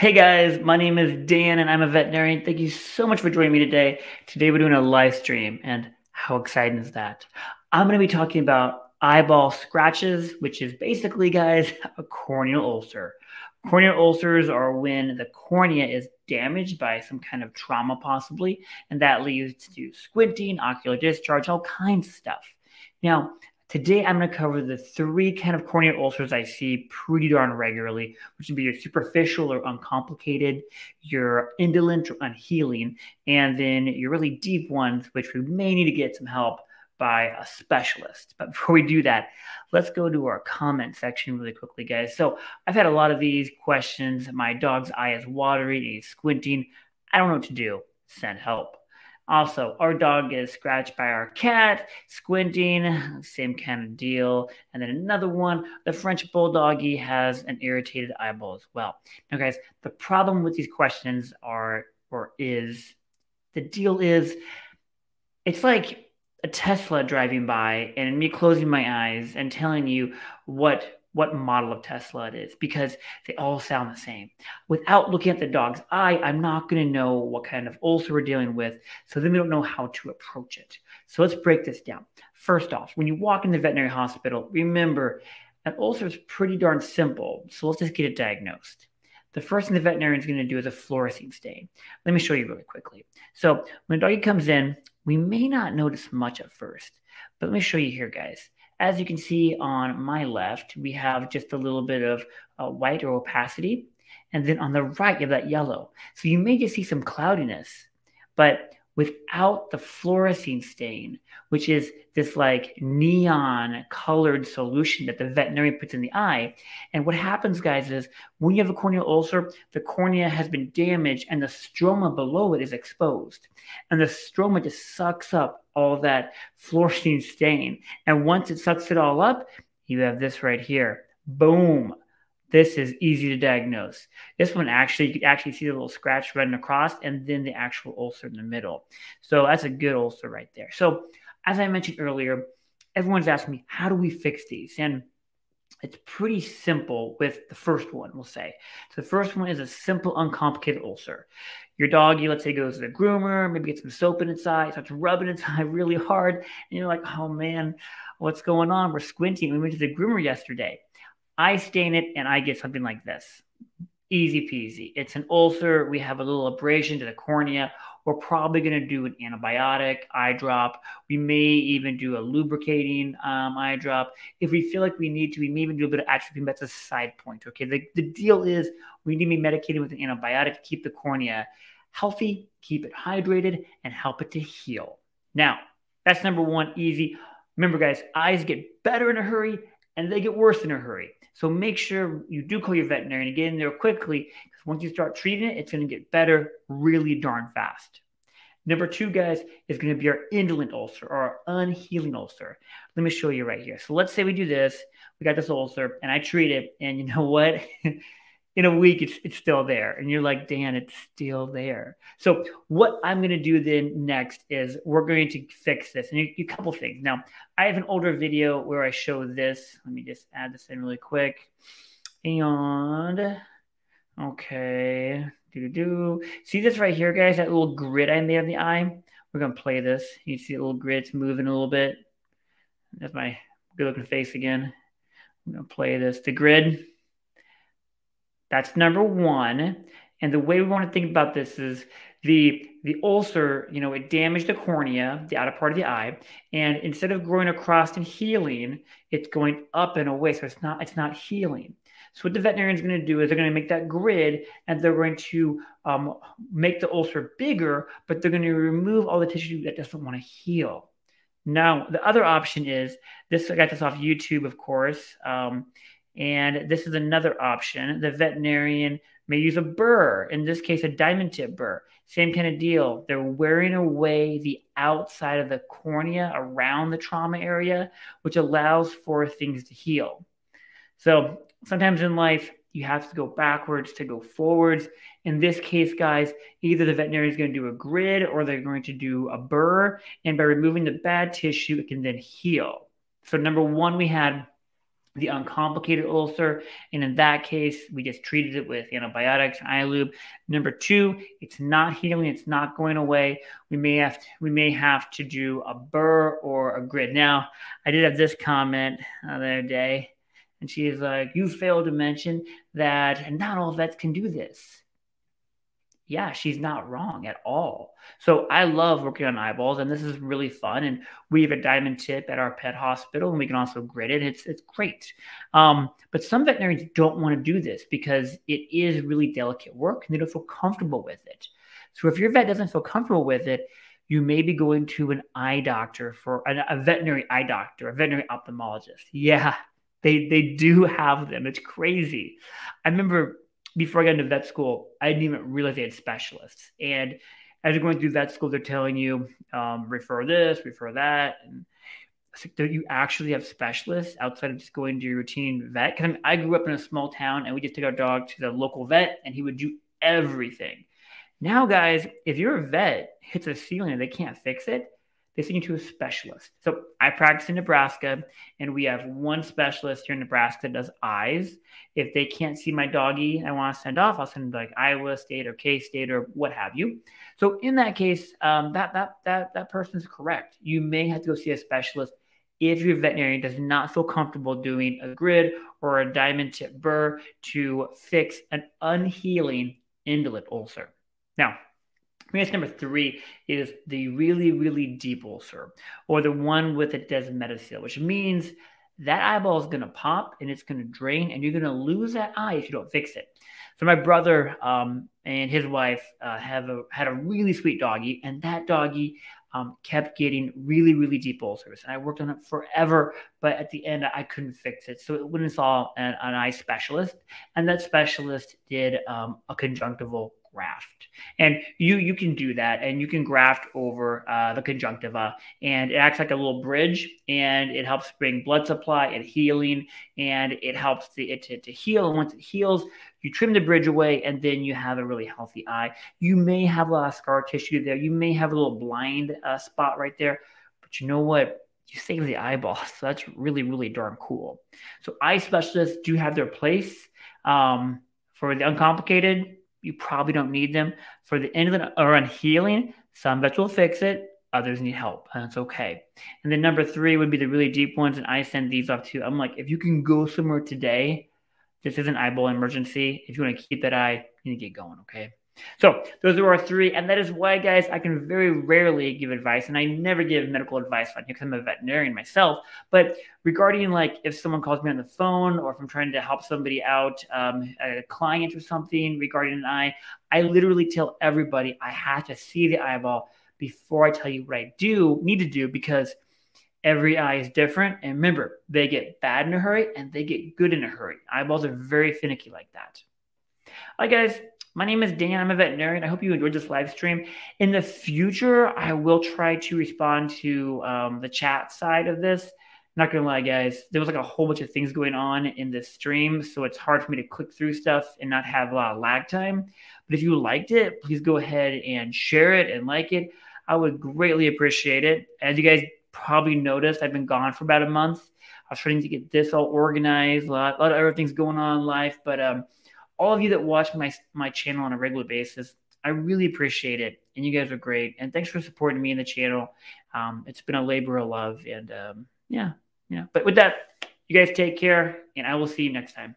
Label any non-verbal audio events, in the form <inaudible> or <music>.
Hey guys, my name is Dan and I'm a veterinarian. Thank you so much for joining me today. Today we're doing a live stream, and how exciting is that? I'm going to be talking about eyeball scratches, which is basically, guys, a corneal ulcer. Corneal ulcers are when the cornea is damaged by some kind of trauma, possibly, and that leads to squinting, ocular discharge, all kinds of stuff. Now, Today, I'm going to cover the three kind of corneal ulcers I see pretty darn regularly, which would be your superficial or uncomplicated, your indolent or unhealing, and then your really deep ones, which we may need to get some help by a specialist. But before we do that, let's go to our comment section really quickly, guys. So I've had a lot of these questions. My dog's eye is watery, he's squinting. I don't know what to do. Send help. Also, our dog is scratched by our cat, squinting, same kind of deal. And then another one, the French Bulldoggy has an irritated eyeball as well. Now, guys, the problem with these questions are, or is, the deal is, it's like a Tesla driving by and me closing my eyes and telling you what what model of Tesla it is because they all sound the same. Without looking at the dog's eye, I'm not going to know what kind of ulcer we're dealing with. So then we don't know how to approach it. So let's break this down. First off, when you walk in the veterinary hospital, remember an ulcer is pretty darn simple. So let's just get it diagnosed. The first thing the veterinarian is going to do is a fluorescein stain. Let me show you really quickly. So when a doggy comes in, we may not notice much at first, but let me show you here, guys. As you can see on my left, we have just a little bit of uh, white or opacity. And then on the right, you have that yellow. So you may just see some cloudiness. But without the fluorescein stain, which is this like neon colored solution that the veterinarian puts in the eye. And what happens, guys, is when you have a corneal ulcer, the cornea has been damaged and the stroma below it is exposed. And the stroma just sucks up all that fluorescein stain. And once it sucks it all up, you have this right here. Boom. This is easy to diagnose. This one actually, you can actually see the little scratch running across and then the actual ulcer in the middle. So that's a good ulcer right there. So as I mentioned earlier, everyone's asking me, how do we fix these? And it's pretty simple with the first one, we'll say. So the first one is a simple, uncomplicated ulcer. Your doggy, let's say, goes to the groomer, maybe get some soap in its eye, starts rubbing its <laughs> eye really hard, and you're like, oh man, what's going on? We're squinting. We went to the groomer yesterday. I stain it and I get something like this. Easy peasy. It's an ulcer. We have a little abrasion to the cornea. We're probably going to do an antibiotic eye drop. We may even do a lubricating um, eye drop. If we feel like we need to, we may even do a bit of atropine, but that's a side point. Okay. The, the deal is we need to be medicated with an antibiotic to keep the cornea healthy, keep it hydrated, and help it to heal. Now, that's number one, easy. Remember, guys, eyes get better in a hurry and they get worse in a hurry. So make sure you do call your veterinarian and get in there quickly because once you start treating it, it's going to get better really darn fast. Number two, guys, is going to be our indolent ulcer or our unhealing ulcer. Let me show you right here. So let's say we do this. We got this ulcer and I treat it. And you know what? <laughs> in a week it's it's still there. And you're like dan it's still there. So what i'm going to do then next is we're going to fix this. And a couple things. Now i have an older video where i show this. Let me just add this in really quick. And okay. Do do see this right here guys? That little grid i made on the eye? We're going to play this. You see a little grid? Moving a little bit. That's my good looking face again. I'm going to play this. The grid that's number one. And the way we want to think about this is the the ulcer, you know, it damaged the cornea, the outer part of the eye, and instead of growing across and healing, it's going up and away. So it's not it's not healing. So what the veterinarian is going to do is they're going to make that grid, and they're going to um, make the ulcer bigger, but they're going to remove all the tissue that doesn't want to heal. Now, the other option is this. I got this off YouTube, of course. Um, and this is another option. The veterinarian may use a burr, in this case, a diamond tip burr. Same kind of deal. They're wearing away the outside of the cornea around the trauma area, which allows for things to heal. So sometimes in life, you have to go backwards to go forwards. In this case, guys, either the veterinarian is going to do a grid or they're going to do a burr. And by removing the bad tissue, it can then heal. So, number one, we had the uncomplicated ulcer. And in that case, we just treated it with antibiotics, iLube. Number two, it's not healing, it's not going away. We may have to, we may have to do a burr or a grid. Now, I did have this comment the other day, and she's like, "You failed to mention that not all vets can do this." Yeah, she's not wrong at all. So I love working on eyeballs, and this is really fun. And we have a diamond tip at our pet hospital, and we can also grid it. It's it's great. Um, but some veterinarians don't want to do this because it is really delicate work, and they don't feel comfortable with it. So if your vet doesn't feel comfortable with it, you may be going to an eye doctor for a, a veterinary eye doctor, a veterinary ophthalmologist. Yeah, they they do have them. It's crazy. I remember before I got into vet school, I didn't even realize they had specialists. And as you're going through vet school, they're telling you um, refer this, refer that, and you actually have specialists outside of just going to your routine vet. Because I, grew up in a small town, and we just took our dog to the local vet, and he would do everything. Now, guys, if your vet hits a ceiling and they can't fix it, they send you to a specialist. So I practice in Nebraska, and we have one specialist here in Nebraska that does eyes. If they can't see my doggy I want to send off, I'll send like Iowa State or K State or what have you. So in that case, um, that that that that person's correct. You may have to go see a specialist if your veterinarian does not feel comfortable doing a grid or a diamond tip burr to fix an unhealing indolent ulcer. Now, Experience number three is the really, really deep ulcer, or the one with a desmetocele, which means that eyeball is going to pop and it's going to drain, and you're going to lose that eye if you don't fix it. So my brother um, and his wife uh, have a, had a really sweet doggy, and that doggy um, kept getting really, really deep ulcers. And I worked on it forever, but at the end, I couldn't fix it. So it went and saw an, an eye specialist, and that specialist did um, a conjunctival graft. And you you can do that, and you can graft over uh, the conjunctiva, and it acts like a little bridge, and it helps bring blood supply and healing, and it helps the, it to, to heal. And once it heals, you trim the bridge away, and then you have a really healthy eye. You may have a lot of scar tissue there. You may have a little blind uh, spot right there, but you know what? You save the eyeball, <laughs> so that's really really darn cool. So eye specialists do have their place. Um, for the uncomplicated, you probably don't need them. For the indolent or on healing, some vets will fix it, others need help, and it's okay. And then number three would be the really deep ones, and I send these off too. I'm like, if you can go somewhere today, this is an eyeball emergency. If you want to keep that eye, you need to get going, okay? So those are our three, and that is why, guys, I can very rarely give advice, and I never give medical advice on here because I'm a veterinarian myself. But regarding like if someone calls me on the phone, or if I'm trying to help somebody out, um, a client or something regarding an eye, I literally tell everybody I have to see the eyeball before I tell you what I do need to do because every eye is different. And remember, they get bad in a hurry and they get good in a hurry. Eyeballs are very finicky like that. All right, guys, my name is Dan. I'm a veterinarian. I hope you enjoyed this live stream. In the future, I will try to respond to um, the chat side of this. Not gonna lie, guys, there was like a whole bunch of things going on in this stream, so it's hard for me to click through stuff and not have a lot of lag time. But if you liked it, please go ahead and share it and like it. I would greatly appreciate it. As you guys probably noticed, I've been gone for about a month. I was trying to get this all organized, a lot, a lot of other things going on in life, but um, all of you that watch my my channel on a regular basis, I really appreciate it, and you guys are great. And thanks for supporting me in the channel. Um, it's been a labor of love, and um, yeah, yeah. But with that, you guys take care, and I will see you next time.